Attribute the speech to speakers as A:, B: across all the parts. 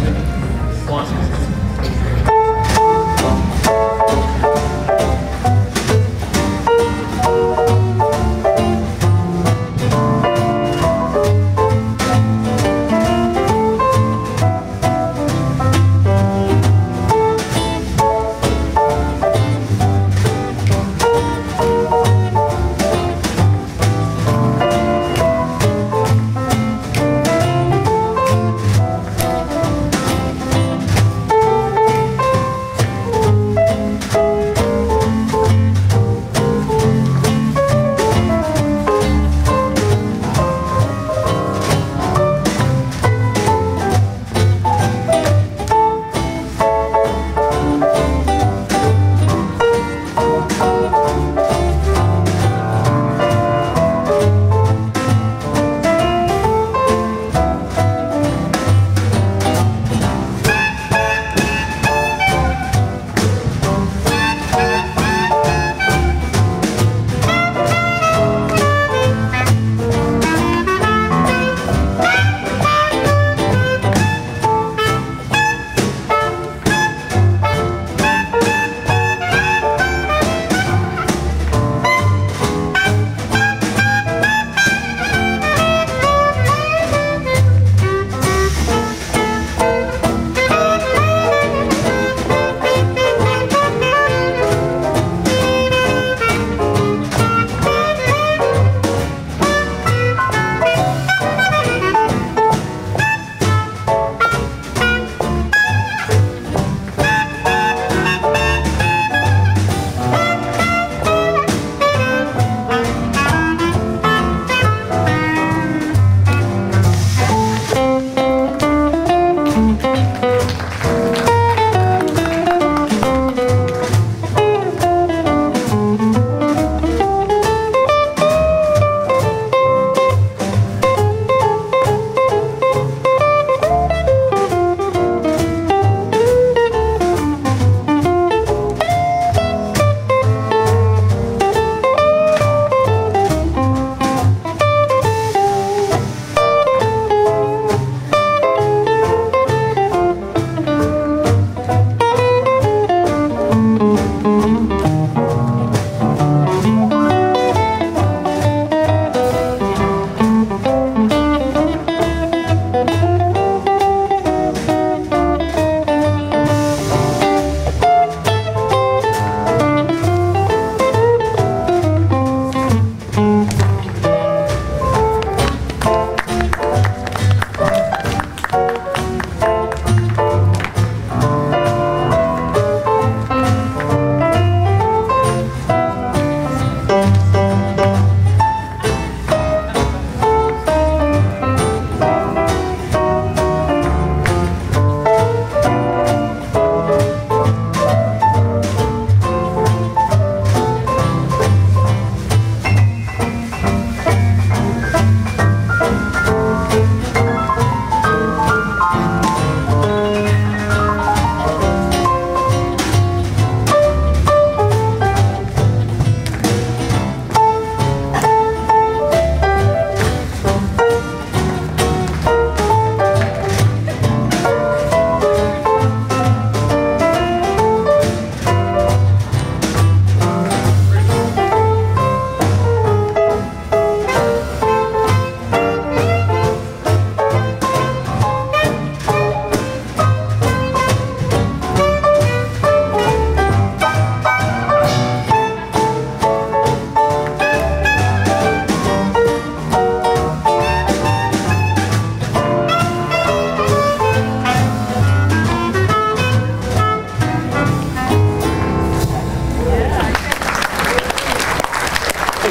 A: John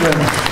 A: Leon.